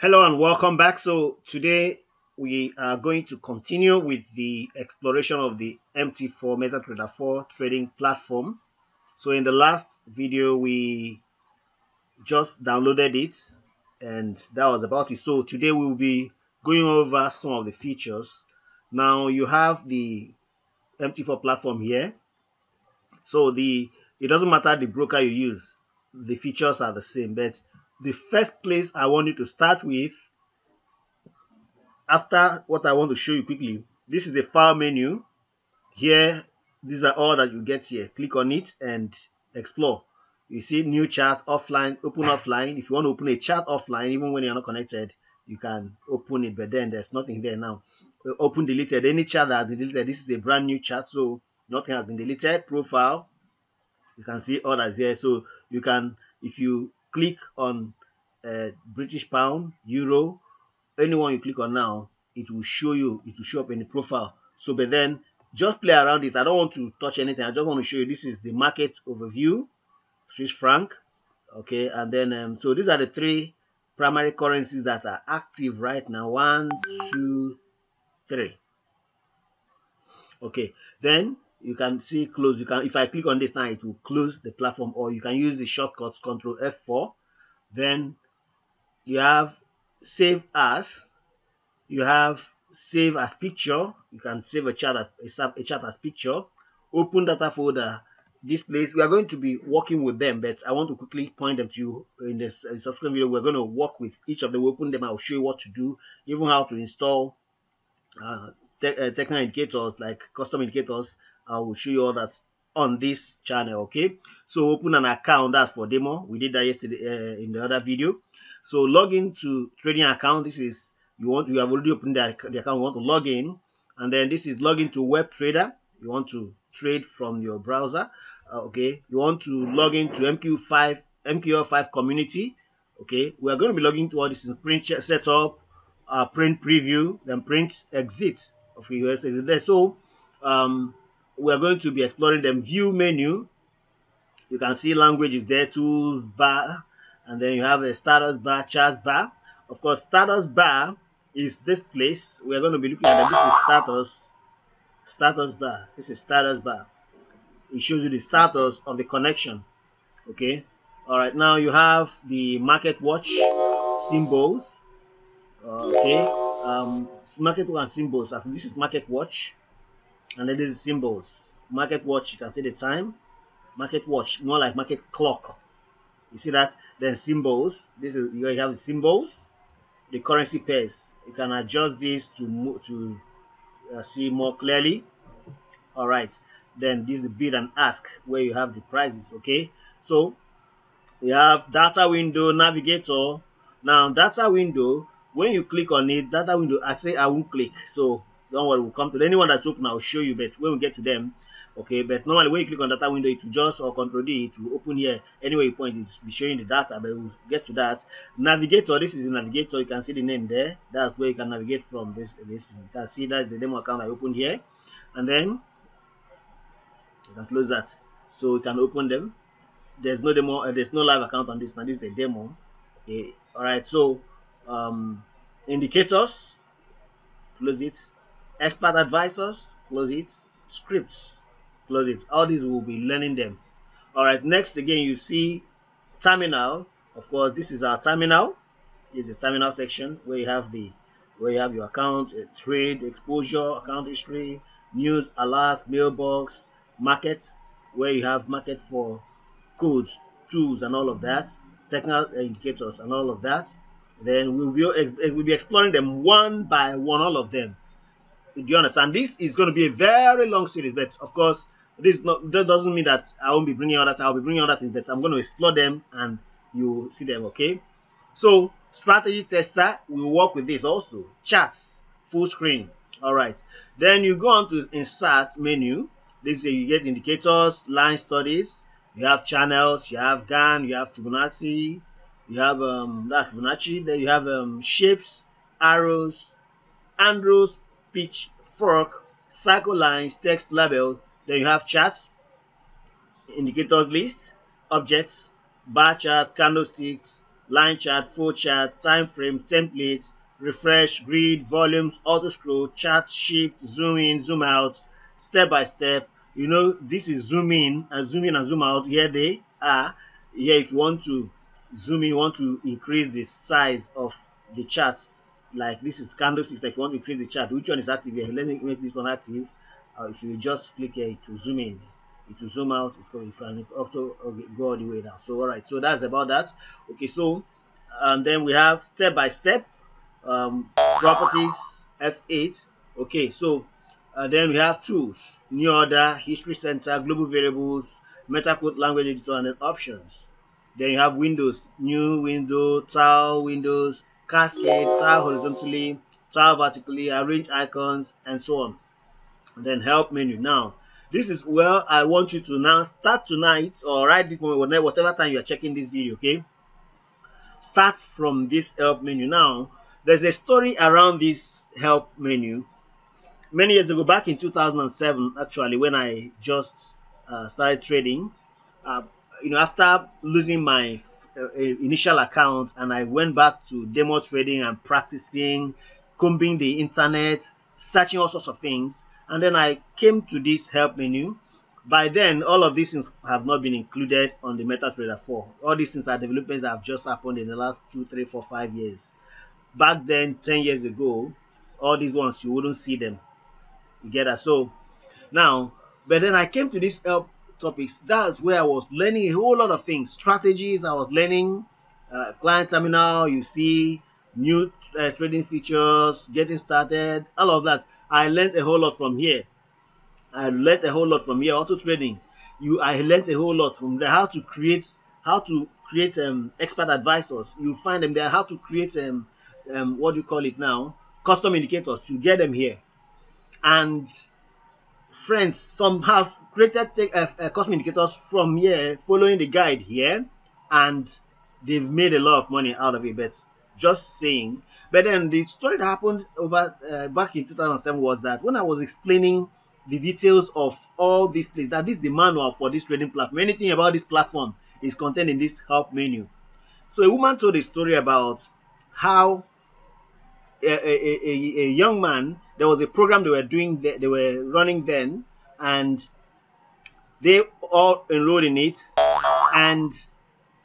Hello and welcome back. So today we are going to continue with the exploration of the MT4 MetaTrader 4 trading platform. So in the last video we just downloaded it and that was about it. So today we will be going over some of the features. Now you have the MT4 platform here. So the it doesn't matter the broker you use, the features are the same, but the first place I want you to start with after what I want to show you quickly this is the file menu. Here these are all that you get here. Click on it and explore. You see new chart offline open offline. If you want to open a chart offline even when you're not connected you can open it but then there's nothing there now. Open deleted. Any chart that has been deleted this is a brand new chart so nothing has been deleted. Profile. You can see all that's here. So you can if you click on uh, British pound, euro, anyone you click on now, it will show you, it will show up in the profile. So, but then just play around this. I don't want to touch anything. I just want to show you this is the market overview, Swiss franc. Okay, and then um, so these are the three primary currencies that are active right now. One, two, three. Okay, then you can see close you can if i click on this now it will close the platform or you can use the shortcuts control f4 then you have save as you have save as picture you can save a chart as a chart as picture. Open data folder this place we are going to be working with them but i want to quickly point them to you in this subsequent video. We're going to work with each of them we open them i'll show you what to do even how to install uh, te uh, technical indicators like custom indicators I will show you all that on this channel okay? So open an account that's for demo. We did that yesterday uh, in the other video. So log into trading account. This is you want you have already opened the, the account you want to log in. And then this is log into web trader. You want to trade from your browser uh, okay? You want to log into mq5 mql5 community okay? We are going to be logging to all this in print setup uh, print preview then print exit okay US so um we're going to be exploring the view menu. You can see language is there tools bar and then you have a status bar charts bar. Of course status bar is this place we're going to be looking at. This is status status bar. This is status bar. It shows you the status of the connection. Okay? All right now you have the market watch symbols. Okay? Um market watch symbols. This is market watch and then these symbols. Market watch you can see the time. Market watch more like market clock. You see that? Then symbols. This is you have the symbols. The currency pairs. You can adjust this to to uh, see more clearly. All right. Then this is bid and ask where you have the prices okay? So we have data window navigator. Now data window when you click on it data window say i won't click. So don't worry we'll come to anyone that's open i'll show you but when we get to them okay but normally when you click on data window it will just or control d it will open here. Anyway, you point it will be showing the data but we'll get to that. Navigator this is the navigator you can see the name there. That's where you can navigate from this this you can see that's the demo account i opened here. And then you can close that. So you can open them. There's no demo uh, there's no live account on this now this is a demo okay all right so um indicators close it expert advisors close it scripts close it. All these will be learning them. All right next again you see terminal. Of course this is our terminal. This is the terminal section where you have the where you have your account uh, trade exposure account history news alerts mailbox market where you have market for codes tools and all of that technical eh, indicators and all of that. Then we'll be, eh, we'll be exploring them one by one all of them do you understand? This is going to be a very long series but of course this not that doesn't mean that i won't be bringing other i'll be bringing other things but i'm going to explore them and you see them okay? So strategy tester will work with this also. Charts full screen all right. Then you go on to insert menu. This is you get indicators line studies. You have channels you have Gann you have fibonacci you have um that's fibonacci then you have um shapes arrows arrows pitch fork cycle lines text label then you have charts indicators list objects bar chart candlesticks line chart, flow chart, time frames, templates, refresh, grid, volumes, auto scroll, chart, shift, zoom in, zoom out, step by step. You know, this is zoom in and zoom in and zoom out. Here they are. Here, if you want to zoom in, you want to increase the size of the chart. Like this is candlesticks. If you want to increase the chart, which one is active here? Let me make this one active. Uh, if you just click here to zoom in, it will zoom out. If you also go all the way down. So all right. So that's about that. Okay. So and then we have step by step um, properties F8. Okay. So uh, then we have tools, new order, history center, global variables, MetaQuote language editor, and then options. Then you have windows, new window, tile windows, cascade, tile horizontally, tile vertically, arrange icons, and so on. And then help menu. Now, this is where I want you to now start tonight or right this moment, whatever time you are checking this video, okay? Start from this help menu. Now, there's a story around this help menu. Many years ago, back in 2007, actually, when I just uh, started trading, uh, you know, after losing my initial account and I went back to demo trading and practicing, combing the internet, searching all sorts of things, and then I came to this help menu. By then, all of these things have not been included on the MetaTrader 4. All these things are developments that have just happened in the last two, three, four, five years. Back then, 10 years ago, all these ones, you wouldn't see them. You get that? So, now, but then I came to this help topics. That's where I was learning a whole lot of things, strategies. I was learning uh, client terminal. You see new uh, trading features, getting started, all of that. I learned a whole lot from here. I learned a whole lot from here. Auto trading. You, I learned a whole lot from there. How to create, how to create um, expert advisors. You find them there. How to create um, um, what do you call it now? Custom indicators. You get them here, and friends, some have created uh, uh, indicators from here, following the guide here, and they've made a lot of money out of it. But just saying. But then the story that happened over uh, back in 2007 was that when I was explaining the details of all these places, that this is the manual for this trading platform. Anything about this platform is contained in this help menu. So a woman told a story about how a, a, a, a young man there was a program they were doing that they were running then and they all enrolled in it. And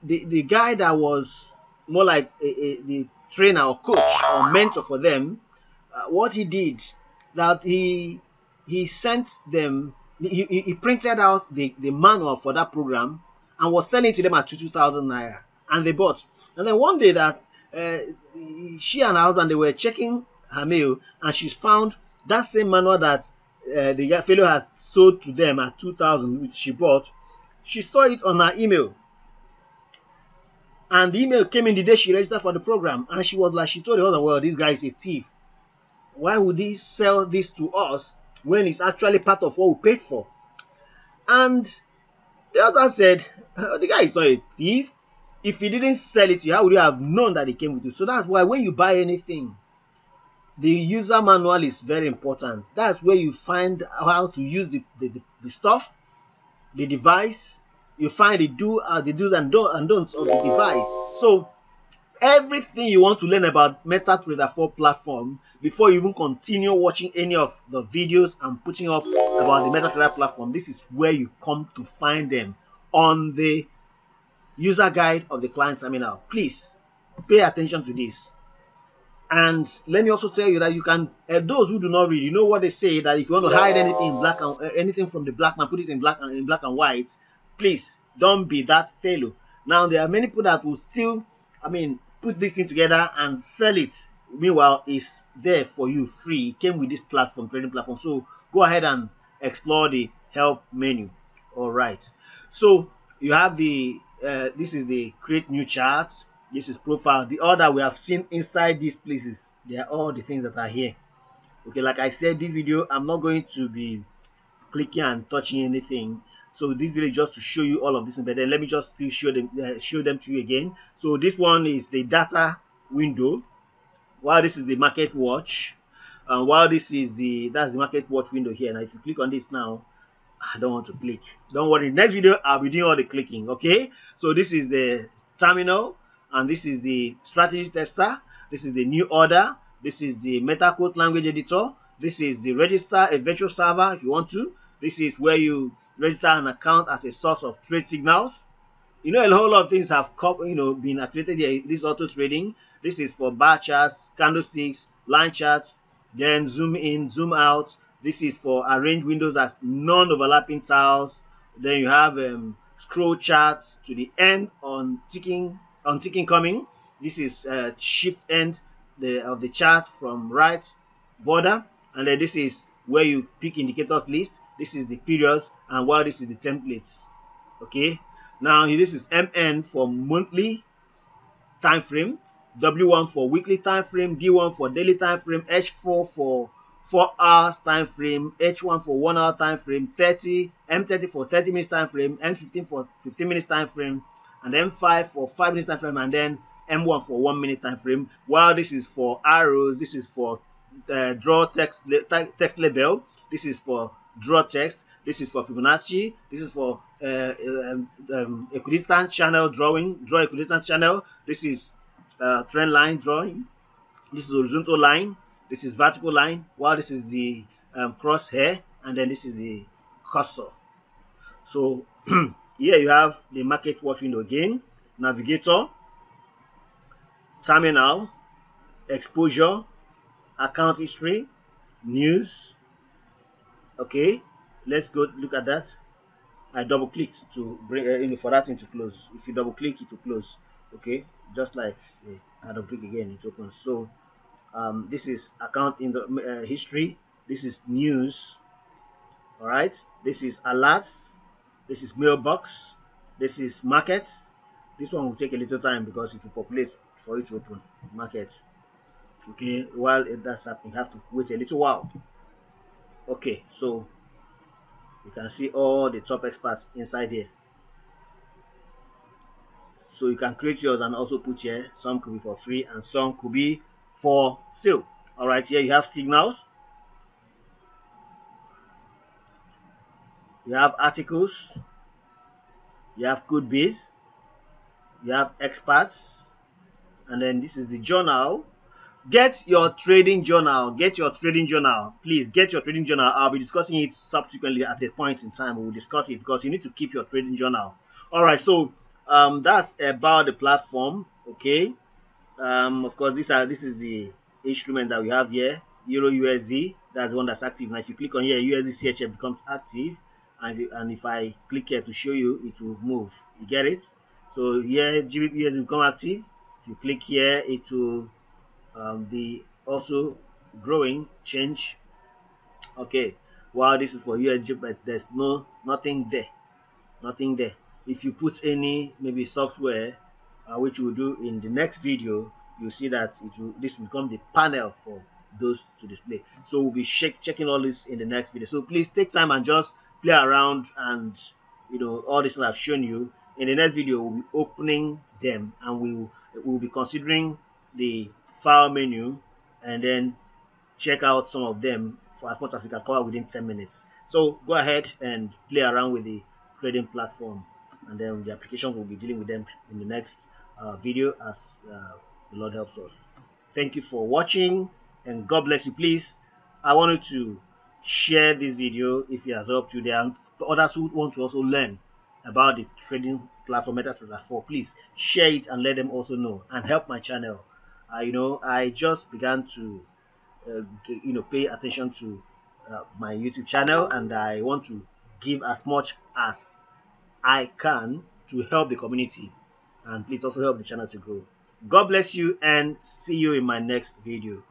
the the guy that was more like a, a, the trainer or coach or mentor for them uh, what he did that he he sent them he, he, he printed out the, the manual for that program and was selling to them at 2000 naira. And they bought. And then one day that uh, she and her husband they were checking her mail and she's found that same manual that uh, the fellow had sold to them at 2000 which she bought. She saw it on her email. And the email came in the day she registered for the program and she was like she told the other well this guy is a thief. Why would he sell this to us when it's actually part of what we paid for? And the other said the guy is not a thief. If he didn't sell it to you how would you have known that he came with you? So that's why when you buy anything the user manual is very important. That's where you find how to use the, the, the, the stuff, the device. You find the do uh, the do's and, do, and don'ts of the device. So everything you want to learn about MetaTrader 4 platform before you even continue watching any of the videos I'm putting up about the MetaTrader platform, this is where you come to find them on the user guide of the client terminal. Please pay attention to this. And let me also tell you that you can, uh, those who do not read, you know what they say that if you want to hide anything black and uh, anything from the black man, put it in black and in black and white. Please don't be that fellow. Now there are many people that will still, I mean, put this thing together and sell it. Meanwhile, it's there for you free. It came with this platform, trading platform. So go ahead and explore the help menu. All right. So you have the, uh, this is the create new charts this is profile. The order we have seen inside these places. They are all the things that are here. Okay like i said this video i'm not going to be clicking and touching anything. So this video is just to show you all of this but then let me just still show them uh, show them to you again. So this one is the data window. While this is the market watch and while this is the that's the market watch window here. Now if you click on this now i don't want to click. Don't worry. Next video i'll be doing all the clicking okay? So this is the terminal and this is the strategy tester. This is the new order. This is the MetaQuote language editor. This is the register a virtual server if you want to. This is where you register an account as a source of trade signals. You know, a whole lot of things have you know been activated here. This auto trading. This is for bar charts, candlesticks, line charts, then zoom in, zoom out. This is for arrange windows as non-overlapping tiles. Then you have um, scroll charts to the end on ticking on ticking coming. This is uh, shift end the, of the chart from right border, and then this is where you pick indicators list. This is the periods, and while this is the templates. Okay. Now this is MN for monthly time frame, W1 for weekly time frame, D1 for daily time frame, H4 for 4 hours time frame, H1 for 1 hour time frame, 30, M30 for 30 minutes time frame, M15 for 15 minutes time frame, and M5 for 5 minutes time frame, and then M1 for 1 minute time frame. While this is for arrows, this is for uh, draw text text label, this is for draw text, this is for Fibonacci, this is for uh, um, um, equidistant channel drawing, draw equidistant channel, this is uh, trend line drawing, this is horizontal line, this is vertical line, while this is the um, crosshair, and then this is the cursor. So here you have the market watch window again, navigator, terminal, exposure, account history, news. Okay, let's go look at that. I double clicked to bring uh, for that thing to close. If you double click, it will close. Okay, just like uh, I double click again, it opens. So um, this is account in the uh, history. This is news. All right. This is alerts. This is mailbox. This is markets. This one will take a little time because it will populate for it to open markets. Okay. While it does happening, you have to wait a little while. Okay. So you can see all the top experts inside here so you can create yours and also put here some could be for free and some could be for sale all right here you have signals you have articles. You have code you have experts. And then this is the journal. Get your trading journal. Get your trading journal. Please get your trading journal. I'll be discussing it subsequently at a point in time. We will discuss it because you need to keep your trading journal. All right so um that's about the platform okay? Um of course these are this is the instrument that we have here. Euro usd that's one that's active. Now if you click on here usd chf becomes active and if, and if i click here to show you it will move. You get it? So here gbp usd become active. If you click here it will um, be also growing change. Okay. While this is for usd but there's no nothing there. Nothing there. If you put any maybe software uh, which we'll do in the next video you see that it will this will become the panel for those to display. So we'll be check, checking all this in the next video. So please take time and just play around and you know all this i've shown you in the next video we'll be opening them and we will we'll be considering the file menu and then check out some of them for as much as we can cover within 10 minutes so go ahead and play around with the trading platform and then the applications will be dealing with them in the next uh, video as uh, the Lord helps us. Thank you for watching and God bless you. Please, I wanted to share this video if it has helped you. There are others who want to also learn about the trading platform MetaTrader 4. Please share it and let them also know and help my channel. Uh, you know, I just began to, uh, you know, pay attention to uh, my YouTube channel and I want to give as much as I can to help the community and please also help the channel to grow. God bless you and see you in my next video.